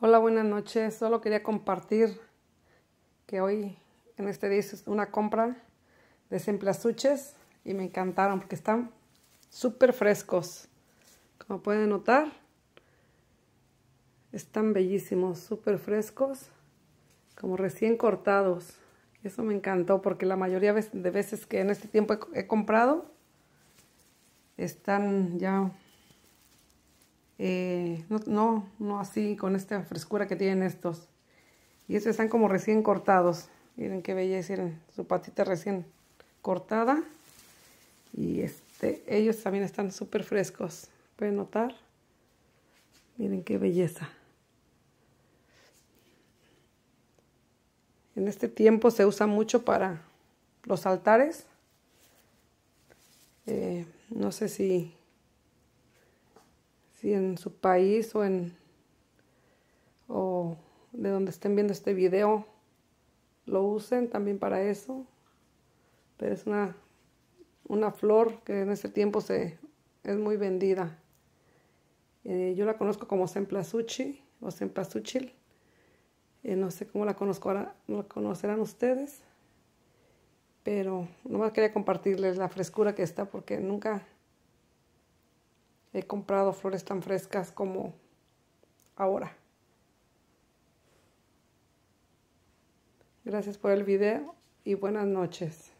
Hola, buenas noches. Solo quería compartir que hoy en este día hice una compra de semplasuches y me encantaron porque están súper frescos. Como pueden notar, están bellísimos, súper frescos, como recién cortados. Eso me encantó porque la mayoría de veces que en este tiempo he, comprado están ya eh, no, no, así con esta frescura que tienen estos. Y estos están como recién cortados. Miren qué belleza, miren, su patita recién cortada. Y este, ellos también están súper frescos. ¿Pueden notar? Miren qué belleza. En este tiempo se usa mucho para los altares. Eh, no sé si si en su país o en o de donde estén viendo este video lo usen también para eso. Pero es una una flor que en este tiempo se es muy vendida. Eh, yo la conozco como semplasuchi o semplasuchil eh, no sé cómo la conozco ahora la conocerán ustedes pero nomás quería compartirles la frescura que está porque nunca he comprado flores tan frescas como ahora. Gracias por el video y buenas noches.